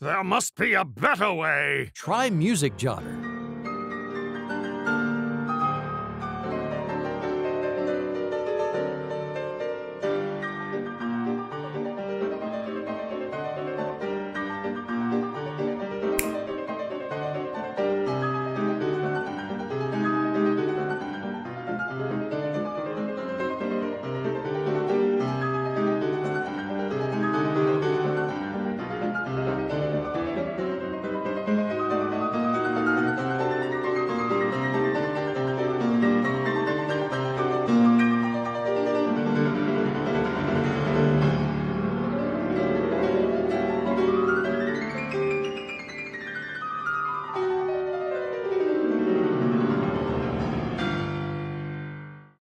There must be a better way. Try Music Jotter.